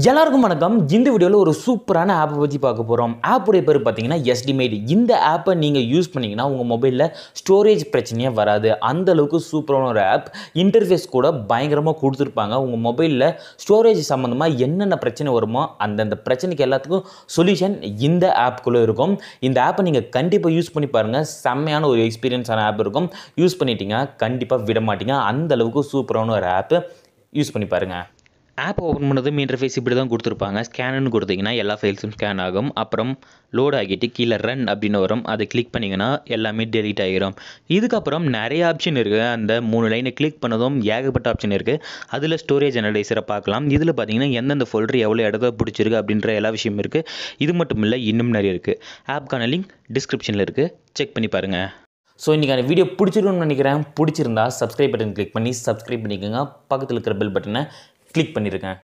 எல்லாருக்கும் வணக்கம். இந்த வீடியோவில் ஒரு சூப்பரான ஆப்பை பற்றி பார்க்க போகிறோம் ஆப்புடைய பேர் பார்த்தீங்கன்னா எஸ்டிமேட் இந்த ஆப்பை நீங்கள் யூஸ் பண்ணிங்கன்னா உங்கள் மொபைலில் ஸ்டோரேஜ் பிரச்சனையே வராது. அந்தளவுக்கு சூப்பரான ஒரு ஆப் இன்டர்ஃபேஸ் கூட பயங்கரமாக கொடுத்துருப்பாங்க. உங்கள் மொபைலில் ஸ்டோரேஜ் சம்மந்தமாக என்னென்ன பிரச்சனை வருமோ அந்தந்த பிரச்சனைக்கு எல்லாத்துக்கும் சொல்யூஷன் இந்த ஆப்புக்குள்ளே இருக்கும். இந்த ஆப்பை நீங்கள் கண்டிப்பாக யூஸ் பண்ணி பாருங்கள் செம்மையான ஒரு எக்ஸ்பீரியன்ஸான ஆப் இருக்கும். யூஸ் பண்ணிட்டீங்க கண்டிப்பாக விட மாட்டீங்க. அந்த அளவுக்கு சூப்பரான ஒரு ஆப்பு யூஸ் பண்ணி பாருங்கள் ஆப் ஓப்பன் பண்ணதும் இன்டர்ஃபேஸ் இப்படி தான் கொடுத்துருப்பாங்க. ஸ்கேனுன்னு கொடுத்தீங்கன்னா எல்லா ஃபைல்ஸும் ஸ்கேன் ஆகும். அப்புறம் லோட் ஆகிட்டு கீழே ரன் அப்படின்னு வரும். அதை கிளிக் பண்ணிங்கன்னா எல்லாமே டெலீட் ஆகிரும் இதுக்கப்புறம் நிறைய ஆப்ஷன் இருக்குது அந்த மூணு லைனை கிளிக் பண்ணதும் ஏகப்பட்ட ஆப்ஷன் இருக்குது அதில் ஸ்டோரேஜ் அனலைசரை பார்க்கலாம். இதில் பார்த்தீங்கன்னா எந்தெந்த ஃபோல்டர் எவ்வளோ இடத்த பிடிச்சிருக்கு அப்படின்ற எல்லா விஷயமும் இருக்குது இது மட்டும் இல்லை இன்னும் நிறைய இருக்குது ஆப்க்கான லிங்க் டிஸ்கிரிப்ஷனில் இருக்குது செக் பண்ணி பாருங்கள் ஸோ இன்றைக்கான வீடியோ பிடிச்சிருன்னு நினைக்கிறேன். பிடிச்சிருந்தா சப்ஸ்கிரைப் பட்டன் கிளிக் பண்ணி சப்ஸ்கிரைப் பண்ணிக்கோங்க. பக்கத்தில் இருக்கிற பெல் பட்டனை கிளிக் பண்ணியிருக்கேன்